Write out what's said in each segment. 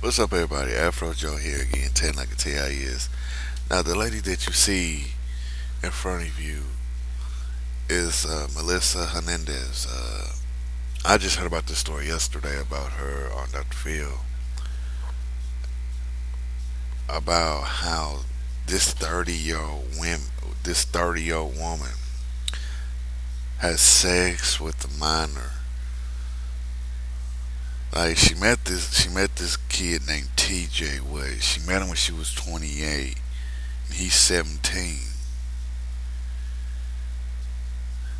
What's up, everybody? Afro Joe here again, telling like I tell you is. Now, the lady that you see in front of you is uh, Melissa Hernandez. Uh, I just heard about this story yesterday about her on Dr. Phil about how this 30 year old this 30 year old woman has sex with a minor like she met this she met this kid named TJ Wade. She met him when she was 28 and he's 17.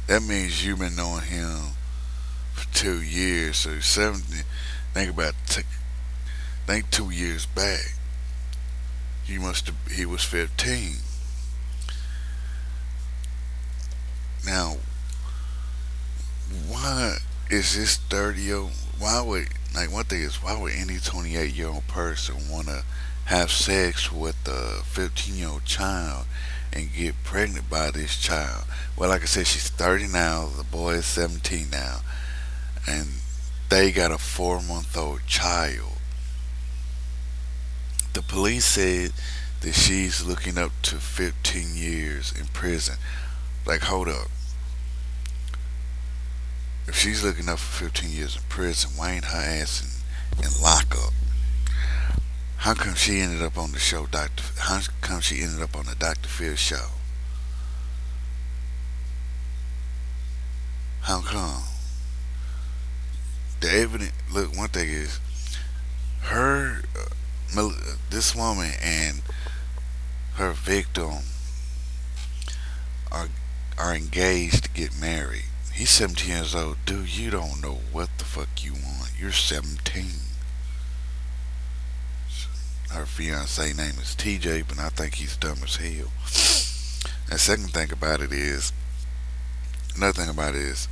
That means you've been knowing him for two years. So 17 Think about think two years back. You must have he was 15. Now, why is this 30 year why would like one thing is why would any 28 year old person want to have sex with a 15 year old child and get pregnant by this child? Well like i said she's 30 now the boy is 17 now and they got a four month old child. The police said that she's looking up to 15 years in prison. Like hold up if she's looking up for 15 years in prison, why ain't her ass in, in lockup? How come she ended up on the show, Doctor? How come she ended up on the Doctor Phil show? How come? The evidence. Look, one thing is, her, uh, this woman and her victim are are engaged to get married He's 17 years old. Dude, you don't know what the fuck you want. You're 17. Her fiance name is TJ, but I think he's dumb as hell. And second thing about it is, another thing about it is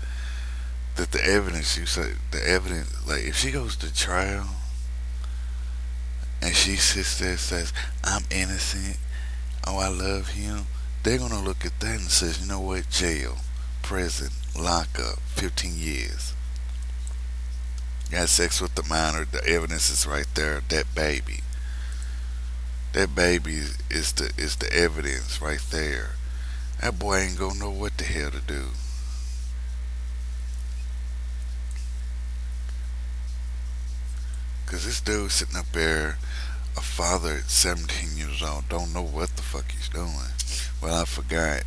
that the evidence you say the evidence like if she goes to trial and she sits there and says I'm innocent, oh I love him, they're gonna look at that and says you know what jail, prison, lockup, 15 years. Had sex with the minor, the evidence is right there, that baby. That baby is the is the evidence right there. That boy ain't gonna know what the hell to do. Cause this dude sitting up there, a father at 17 years old, don't know what the fuck he's doing. Well, I forgot.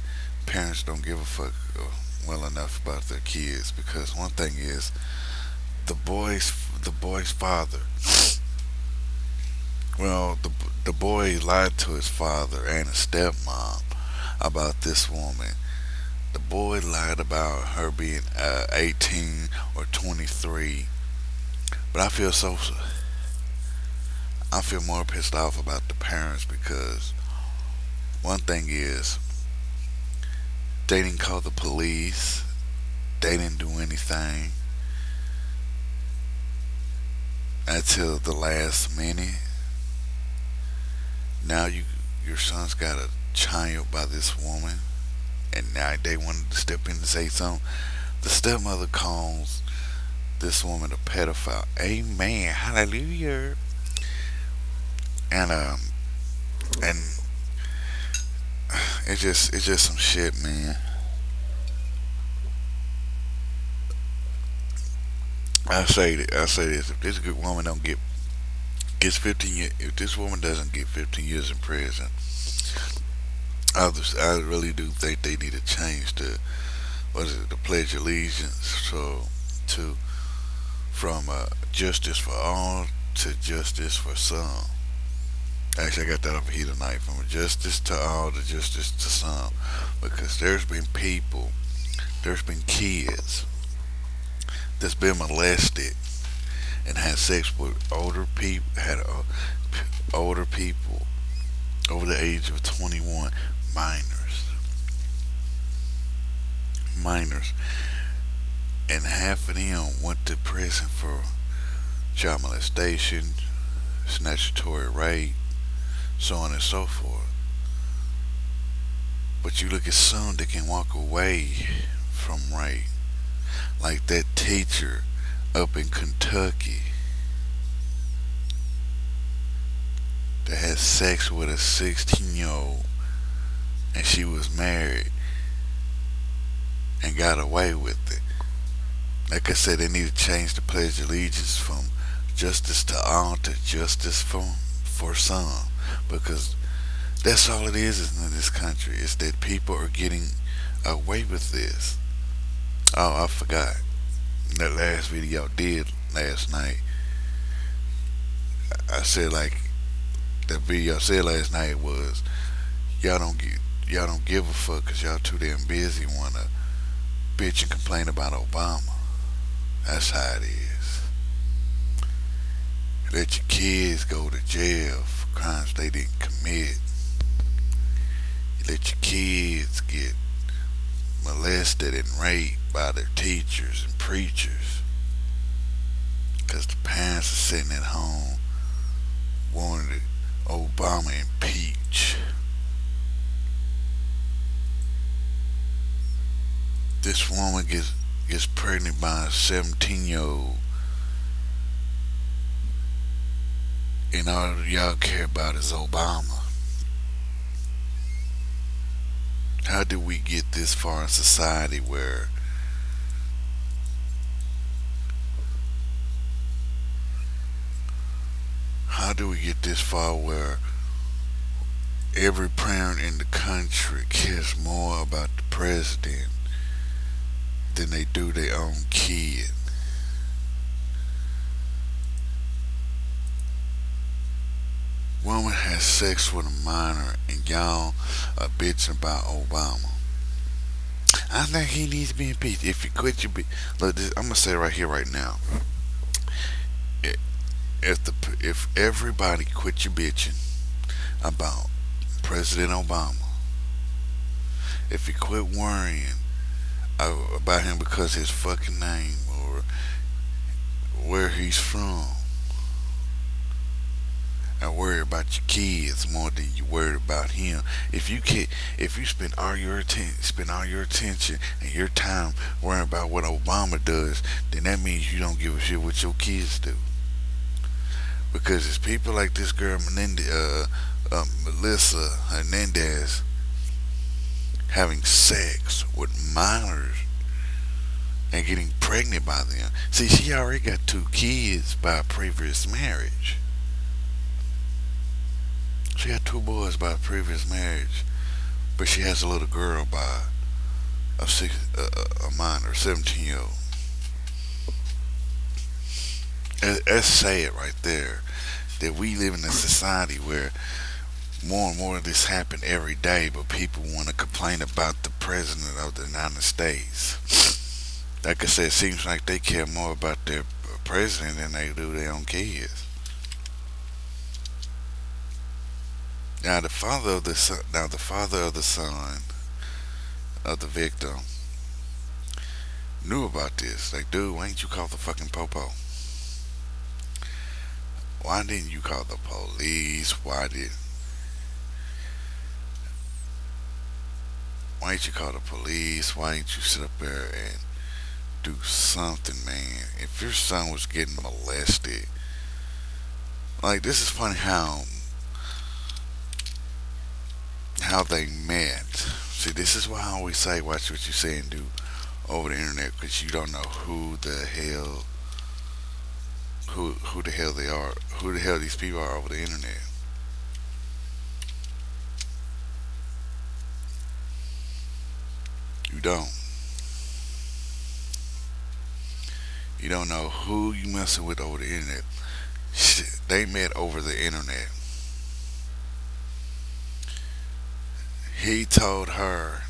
Parents don't give a fuck uh, well enough about their kids because one thing is the boy's the boy's father well the the boy lied to his father and his stepmom about this woman. The boy lied about her being uh, 18 or 23 but I feel so I feel more pissed off about the parents because one thing is they didn't call the police. They didn't do anything until the last minute. Now you, your son's got a child by this woman, and now they wanted to step in and say something. The stepmother calls this woman a pedophile. Amen. Hallelujah. And um, and it's just it's just some shit, man. I say that I say this: if this good woman don't get gets 15 years, if this woman doesn't get 15 years in prison, I just, I really do think they need to change the what is it, the Pledge of Allegiance, so to from uh, justice for all to justice for some. Actually, I got that up here tonight from justice to all to justice to some. Because there's been people, there's been kids that's been molested and had sex with older people, had uh, older people over the age of 21, minors. Minors. And half of them went to prison for child molestation, statutory rape, so on and so forth. But you look at some that can walk away from rape, like that teacher up in Kentucky. That had sex with a 16 year old and she was married and got away with it. Like I said, they need to change the Pledge of Allegiance from justice to all to justice for, for some. Because that's all it is in this country, is that people are getting away with this. Oh, I forgot. That last video I did last night, I said like, that video I said last night was, y'all don't get, y'all don't give a fuck because y'all too damn busy wanna bitch and complain about Obama. That's how it is. Let your kids go to jail crimes they didn't commit. You let your kids get molested and raped by their teachers and preachers. Because the parents are sitting at home wanting Obama impeached. This woman gets gets pregnant by a 17 year old and all y'all care about is Obama. How did we get this far in society where how do we get this far where every parent in the country cares more about the president than they do their own kid. Woman has sex with a minor and y'all are bitching about Obama. I think he needs to be impeached. If you quit your, look, this, I'm gonna say right here, right now. If the if everybody quit your bitching about President Obama, if you quit worrying about him because his fucking name or where he's from. And worry about your kids more than you worry about him. If you can, if you spend all your attention, spend all your attention and your time worrying about what Obama does, then that means you don't give a shit what your kids do. Because it's people like this girl uh, uh, Melissa Hernandez having sex with minors and getting pregnant by them. See, she already got two kids by a previous marriage. She had two boys by a previous marriage, but she has a little girl by a six, uh, a minor, seventeen year old. Say it right there that we live in a society where more and more of this happen every day, but people want to complain about the president of the United States. Like I said, it seems like they care more about their president than they do their own kids. Now the father of the son, now the father of the son of the victim knew about this. Like, dude, why didn't you call the fucking popo? Why didn't you call the police? Why did why didn't you call the police? Why didn't you sit up there and do something, man? If your son was getting molested, like this is funny how how they met. See, this is why I always say, watch what you say and do over the internet, because you don't know who the hell, who who the hell they are, who the hell these people are over the internet. You don't. You don't know who you messing with over the internet. Shit, they met over the internet. He told her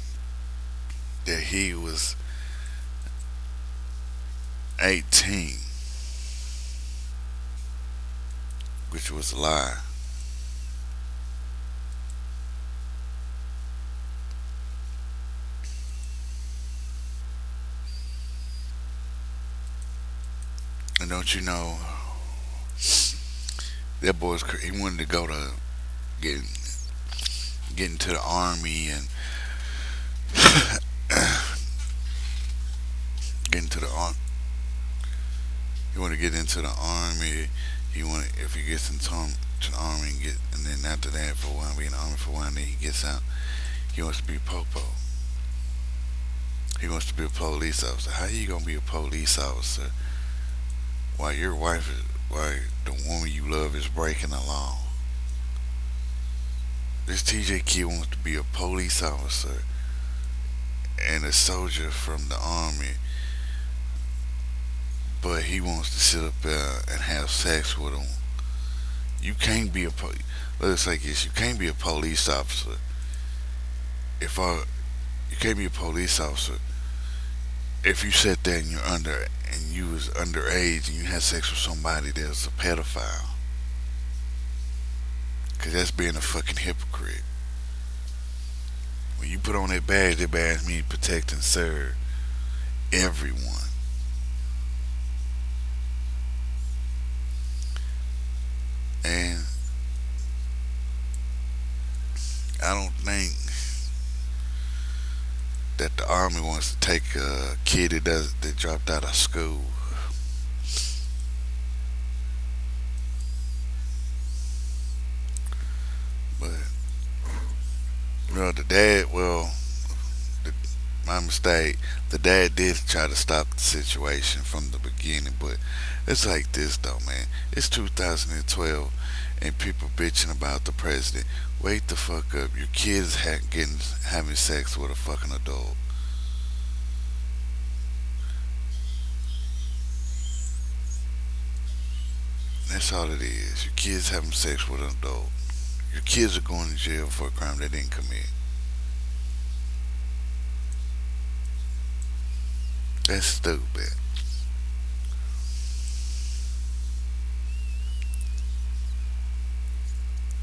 that he was 18, which was a lie. And don't you know, that boy's he wanted to go to get get into the army and get into the army. He want to get into the army. he want if he gets into to the army and get and then after that for one be in the army for a one then he gets out he wants to be popo he wants to be a police officer how you gonna be a police officer while your wife is while the woman you love is breaking the law this TJ kid wants to be a police officer and a soldier from the army but he wants to sit up there and have sex with him. You can't be a let's say this: you can't be a police officer. If I, you can't be a police officer if you sit there and you're under and you was underage and you had sex with somebody that's a pedophile. Cause that's being a fucking hypocrite. When you put on that badge, that badge means protect and serve everyone. And I don't think that the army wants to take a kid that does that dropped out of school. Dad well the, my mistake the dad did try to stop the situation from the beginning but it's like this though, man. It's 2012 and people bitching about the president. Wake the fuck up. Your kids ha- getting having sex with a fucking adult. That's all it is. Your kids having sex with an adult. Your kids are going to jail for a crime they didn't commit. That's stupid.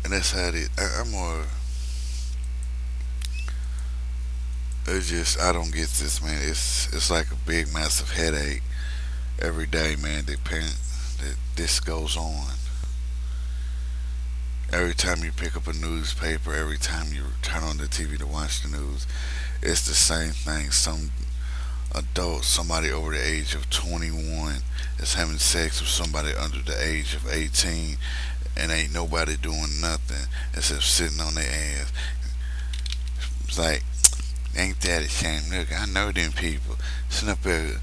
and that's how it is. I, I'm more. It's just I don't get this, man. It's it's like a big, massive headache every day, man. That that this goes on. Every time you pick up a newspaper, every time you turn on the TV to watch the news, it's the same thing. Some adult, somebody over the age of 21, is having sex with somebody under the age of 18, and ain't nobody doing nothing except sitting on their ass. It's like, ain't that a shame? Look, I know them people sitting up there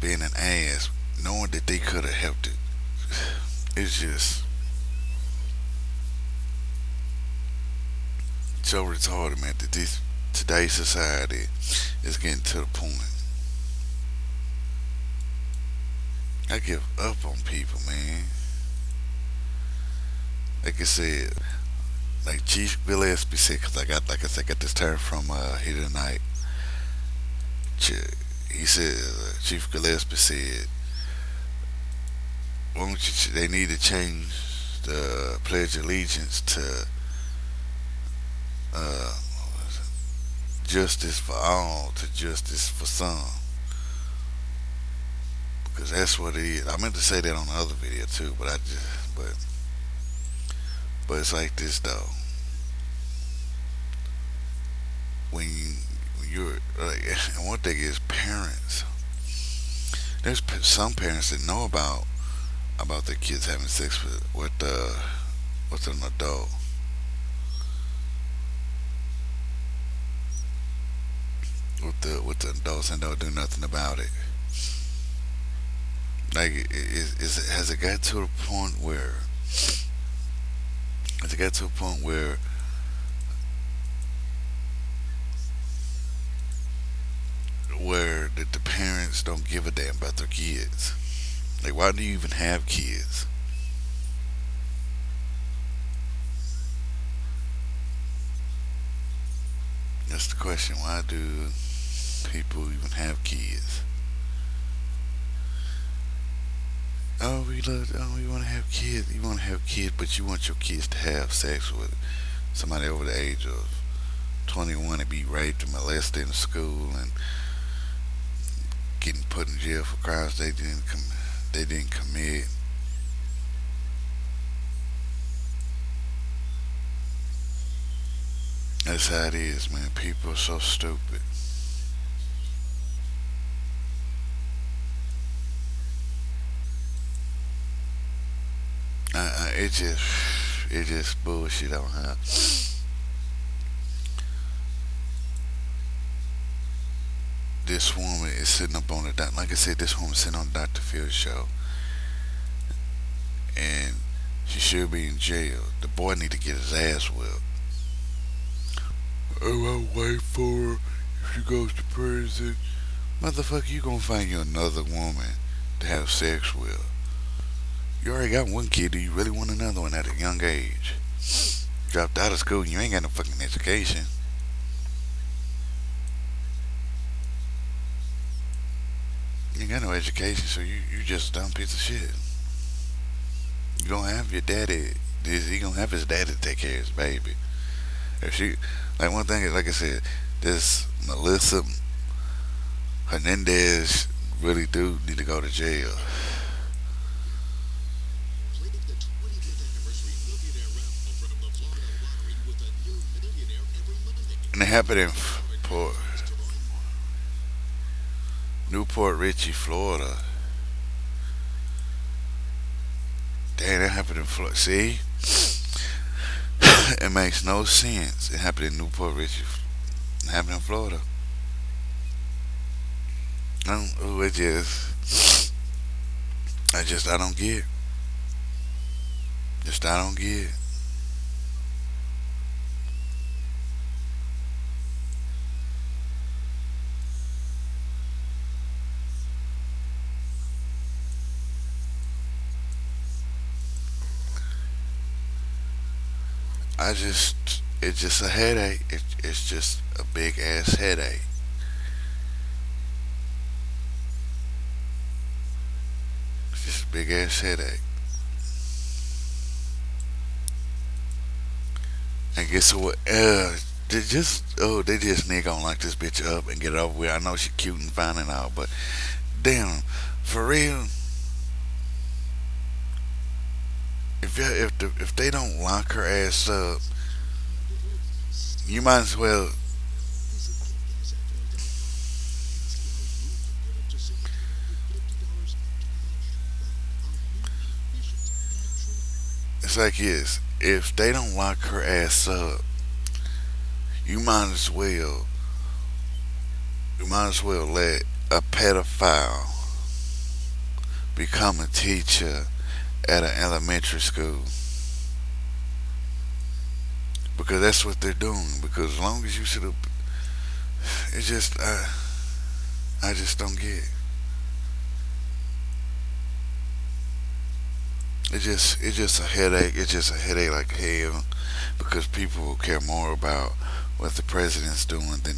being an ass, knowing that they could have helped it. It's just so retarded, man. That this today's society is getting to the point. I give up on people, man like I said, like Chief Gillespie said, because I got, like I said, I got this term from uh, here tonight. He said, uh, Chief Gillespie said, why don't you, they need to change the Pledge of Allegiance to uh, justice for all to justice for some. Because that's what it is. I meant to say that on the other video too, but I just, but but it's like this though. When you when you're like, and one thing is parents. There's some parents that know about about their kids having sex with with uh with an adult. The with the adults and don't do nothing about it. Like, is, is has it got to a point where to got to a point where where the, the parents don't give a damn about their kids. Like, why do you even have kids? That's the question. Why do people even have kids? oh, we love, oh, we want to have kids. You want to have kids, but you want your kids to have sex with somebody over the age of 21 and be raped and molested in school and getting put in jail for crimes they didn't com- they didn't commit. That's how it is, man. People are so stupid. man, it just it just bullshit on her. This woman is sitting up on the doc. Like I said, this woman sitting on Dr. Phil's show, and she should be in jail. The boy need to get his ass whipped. Oh, I'll wait for her if she goes to prison. Motherfucker, you gonna find you another woman to have sex with. You already got one kid. Do you really want another one at a young age? Dropped out of school and you ain't got no fucking education. You ain't got no education, so you, you just a dumb piece of shit. You don't have your daddy. He gonna have his daddy take care of his baby. If she, like one thing, is, like I said, this Melissa Hernandez really do need to go to jail. Happened in Port, New Port Richey, Florida. Damn, that happened in Florida. See? it makes no sense. It happened in New Port Richey. It happened in Florida. I don't, oh, it just, I just, I don't get. Just, I don't get. I just, it's just a headache. It, it's just a big ass headache. It's just a big ass headache. And guess what? Uh, they just oh, they just nigga on like this bitch up and get it over with. I know she cute and fine and all, but damn, for real. If if the, if they don't lock her ass up, you might as well. It's like this: if they don't lock her ass up, you might as well. You might as well let a pedophile become a teacher at an elementary school because that's what they're doing. Because as long as you sit up, it's just I, I just don't get. It It just it's just a headache. It's just a headache like hell because people care more about what the president's doing than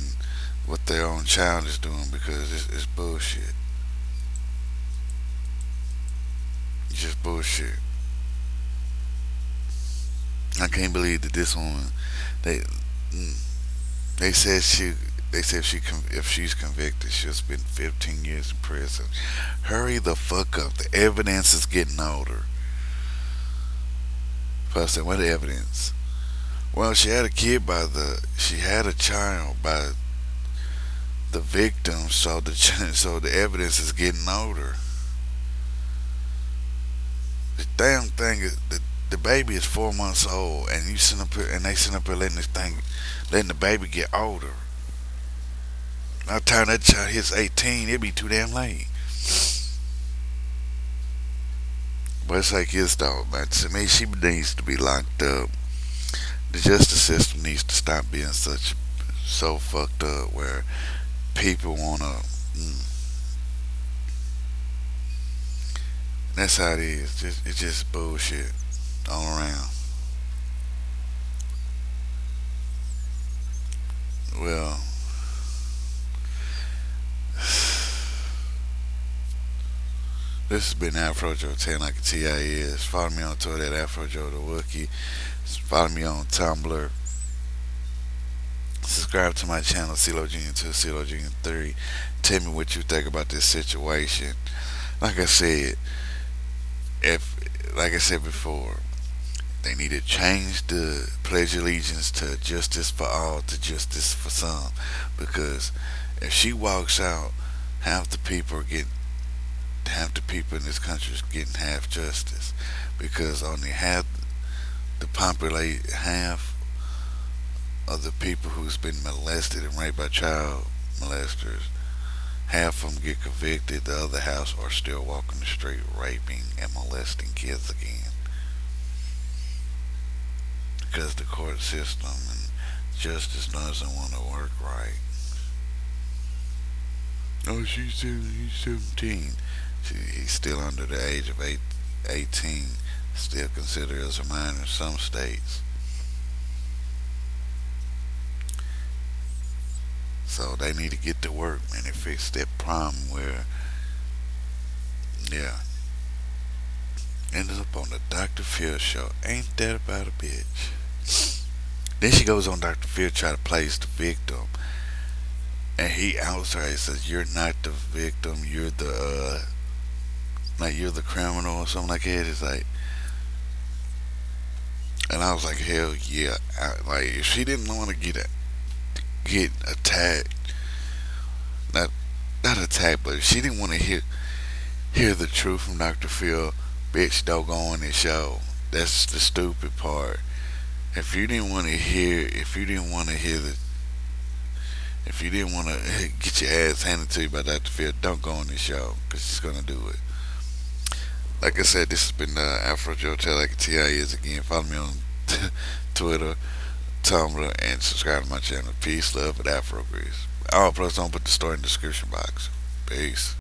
what their own child is doing because it's, it's bullshit. Just bullshit. I can't believe that this woman, they, mm, they said she, they said if she, if she's convicted, she'll spend 15 years in prison. Hurry the fuck up. The evidence is getting older. First, what evidence? Well, she had a kid by the, she had a child by the victim, so the so the evidence is getting older the damn thing is the the baby is four months old, and you send up here, and they send up here letting this thing, letting the baby get older. By the time that child hits 18, it'll be too damn late. But it's like this though, man. To me, she needs to be locked up. The justice system needs to stop being such so fucked up where people wanna. Mm, That's how it is. Just, it's just bullshit all around. Well, this has been Afro Joe 10 like a TIS. Follow me on Twitter at Afro Joe the Wookie. Follow me on Tumblr. Subscribe to my channel, CeeLo Junior 2, CeeLo Junior 3. Tell me what you think about this situation. Like I said, if, like I said before, they need to change the Pledge Allegiance to justice for all to justice for some. Because if she walks out, half the people are getting, half the people in this country is getting half justice. because only half the populate half of the people who's been molested and raped by child molesters half of them get convicted the other half are still walking the street raping and molesting kids again. Because the court system and justice doesn't want to work right. Oh she's, he's 17 she, he's still under the age of eight, 18 still considered as a minor in some states So they need to get to work, man, and fix that problem where, yeah, ended up on the Dr. Phil show. Ain't that about a bitch? Then she goes on Dr. Phil try to place the victim, and he outs her. He says, "You're not the victim. You're the uh, like you're the criminal or something like that." It's like, and I was like, "Hell yeah!" I, like if she didn't want to get it get attacked. Not not attacked, but she didn't want to hear hear the truth from Dr. Phil. Bitch, don't go on this show. That's the stupid part. If you didn't want to hear, if you didn't want to hear the, if you didn't want to get your ass handed to you by Dr. Phil, don't go on this show because she's gonna do it. Like I said, this has been uh, Afro Joe. Tell like T.I. is again. Follow me on Twitter. Tumblr, and subscribe to my channel. Peace, love, and Afro Grease. Oh, plus don't put the story in the description box. Peace.